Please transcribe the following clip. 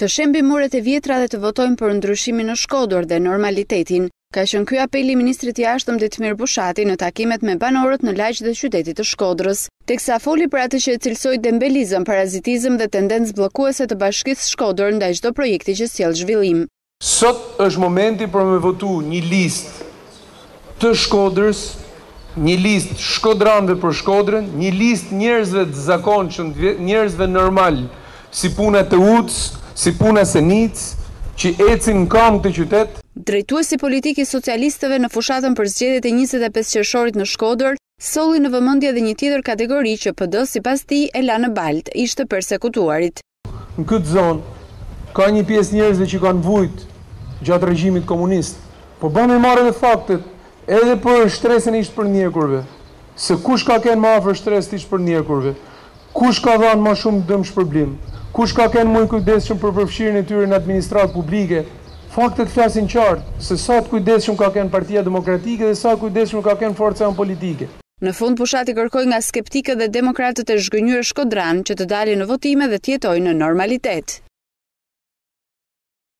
Të shembim muret e vjetra dhe të votojmë për ndryshimin në Shkodër dhe normalitetin, ka qenë ky apeli i ministrit të Jashtëm Ditmir Bushati në takimet me banorët në lagje të qytetit të Shkodrës, teksa foli për atë që e cilësoi dembelizëm, parazitizëm dhe tendencë bllokuese të Bashkisë Shkodër ndaj çdo projekti që sjell zhvillim. Sot është momenti për me votu një listë të Shkodrës, një listë shkodranëve për Shkodrën, një listë njerëzve të zakonshëm, njerëzve normal, si puna e Teutës, si puna Senicë, që ecin në kamë këtë qytet. Drejtuesi politik i socialistëve në fushatën për zgjedhjet e njëzet e pesë qershorit në Shkodër, solli në vëmendje edhe një tjetër kategori që PD sipas tij e la në baltë, ish të persekutuarit. Në këtë zonë ka një pjesë njerëzve që kanë vujt gjatë regjimit komunist. Po ban me i marrë edhe faktet, edhe për shtresën e ish të përndjekurve, se kush ka kenë ma afër shtresës të ish të përndjekurve, kush ka dhanë ma shumë dëmshpërblim, kush ka kenë ma i kujdesshëm për përfshirjen e tyre në administratë publike, faktet flasin qartë, se sa të kujdesshëm ka kenë partia demokratike dhe sa të kujdesshëm ka kenë forca jonë politike. Në fund Bushati kërkoi nga skeptikët dhe demokratët e zhgënjyer shkodranë që të dalin në votime dhe të jetojnë në normalitet.